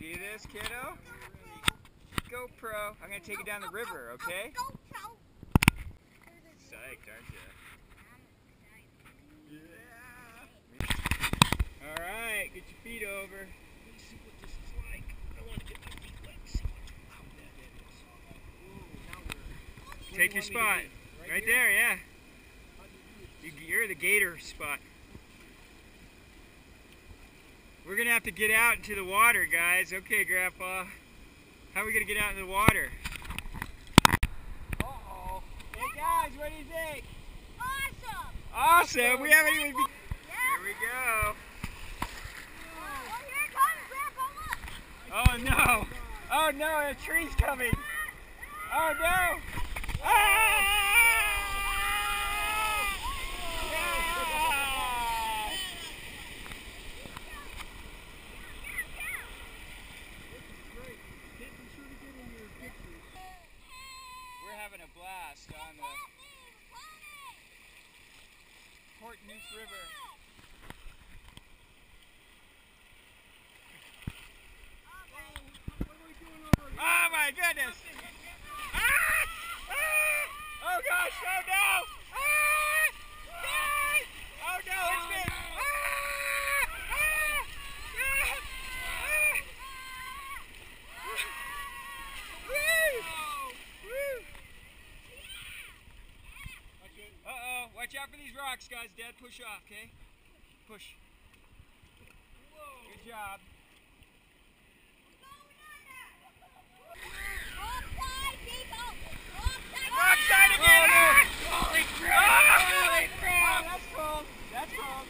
Do this, kiddo? GoPro. I'm gonna take you down the river, okay? Psyched, aren't you? Yeah. All right, get your feet over. To. Take your spot. Right there, yeah. You're the gator spot. We're gonna have to get out into the water, guys. Okay, Grandpa. How are we gonna get out in the water? Uh-oh. Hey guys, what do you think? Awesome! Awesome. We haven't even. Be- Yeah. Here we go. Oh, here it comes, Grandpa, look! Oh no. Oh no, a tree's coming. Oh no. Ah! Yeah! We're having a blast on the Portneuf River. Oh my goodness! Ah! Ah! Oh gosh! Oh no! Ah! Ah! Oh no! It's me! Ah! Ah! Ah! Ah! Woo! Woo! Uh-oh, watch out for these rocks, guys. Dad, push off, okay? Push. Good job. Rock side again! Holy crap! Holy crap! That's cold. That's cold.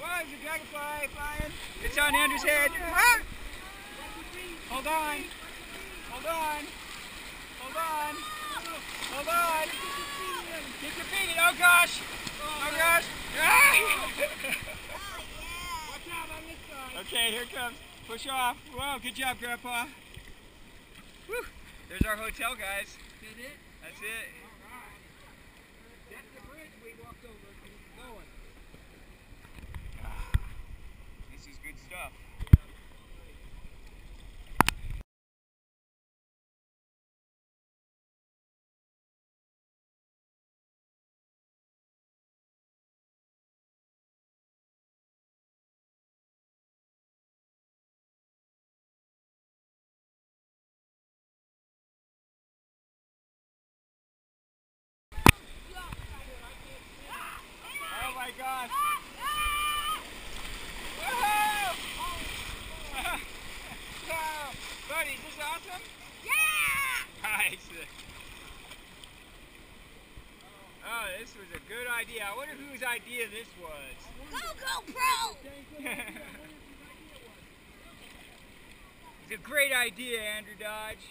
Whoa, there's a dragonfly flying. It's on Andrew's head. Ah! Hold on. Hold on. Hold on. Hold on. Get your feet. Oh gosh. Oh gosh. Ah! okay, here it comes. Push off. Whoa, good job, Grandpa. Whew. There's our hotel, guys. That's it. Right. That's the bridge we walked over. Keep going. Ah, this is good stuff. Oh my gosh. Woohoo! Wow. Buddy, is this awesome? Nice. Oh, this was a good idea. I wonder whose idea this was. It's a great idea, Andrew Dodge.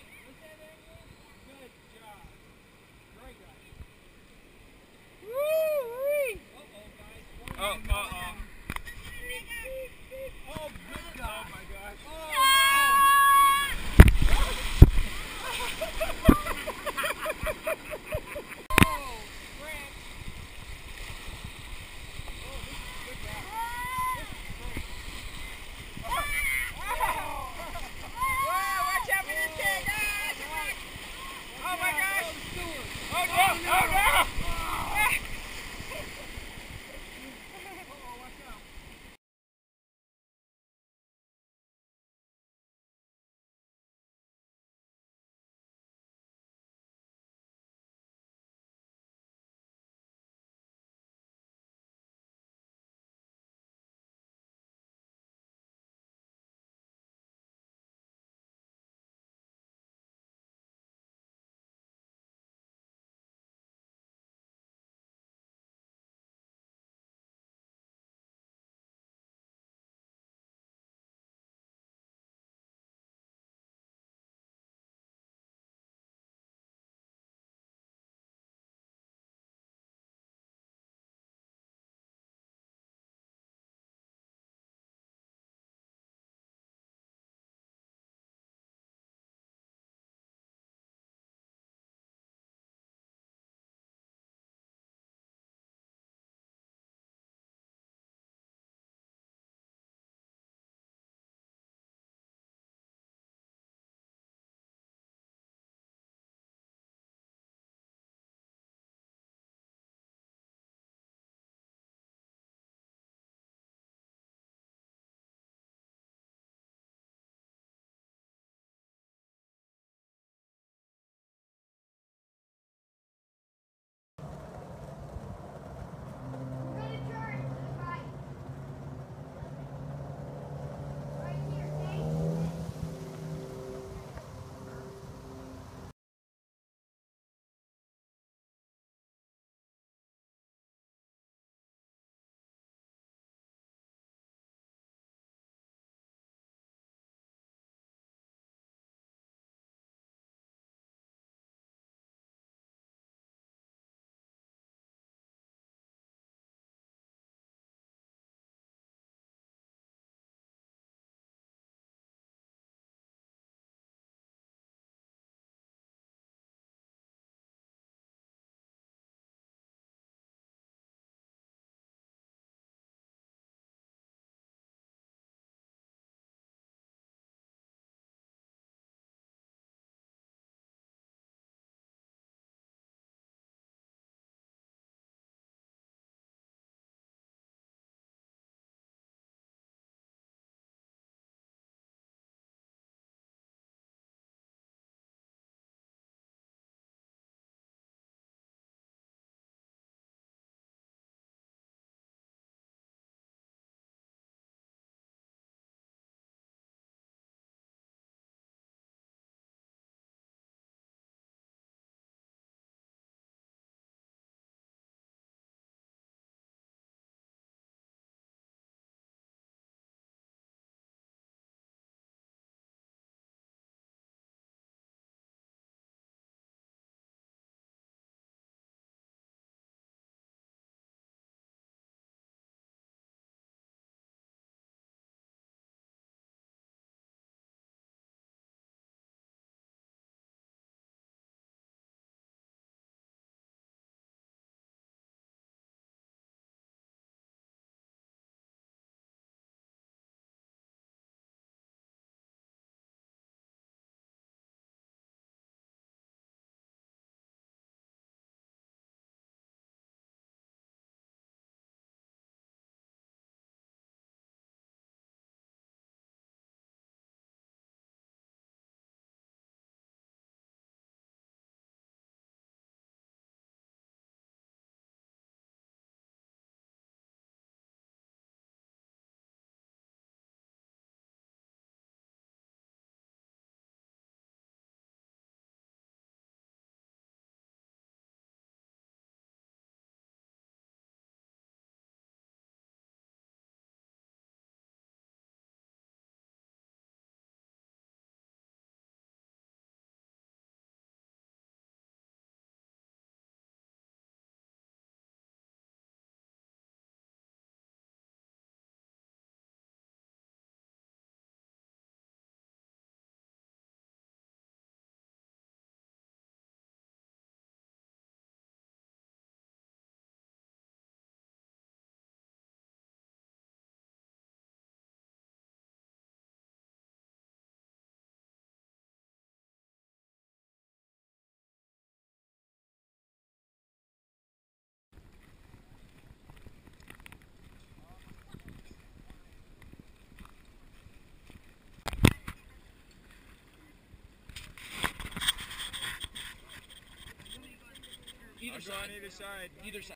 On either side. Either side.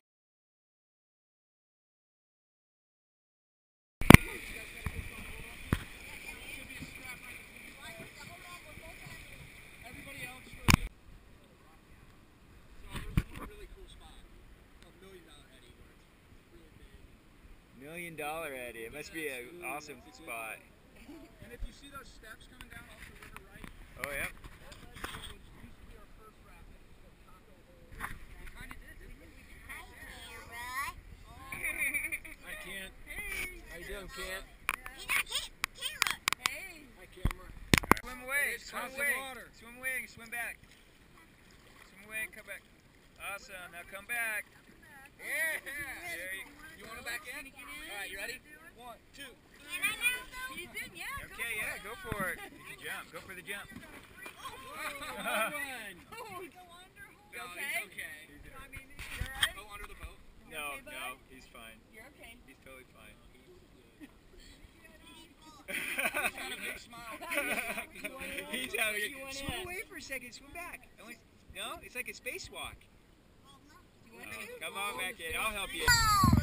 Everybody else for a good- So there's one really cool spot, a million dollar eddy where it's really big. Million dollar Eddie. It must be an awesome spot. And if you see those steps coming down off the river right, Oh yeah. that used to be our first rapid. It's called Taco Hole. We kind of did, didn't we? I can't. How you doing, Kent? Hi, camera. Swim away. It's Swim hot away. water. Swim away. Swim back. Swim away and come back. Awesome. Now come back. Yeah. There you. You want to back in? All right, you ready? One, two. Okay. Yeah. Go for it. You can jump. Go for the jump. Good one. No, he's okay. Go under the boat. No. No. He's fine. You're okay. He's totally fine. He's got a big smile. He's having You it. want Swim in? away for a second. Swim back. No, it's like a spacewalk. You want No, to? come on back in. I'll help you.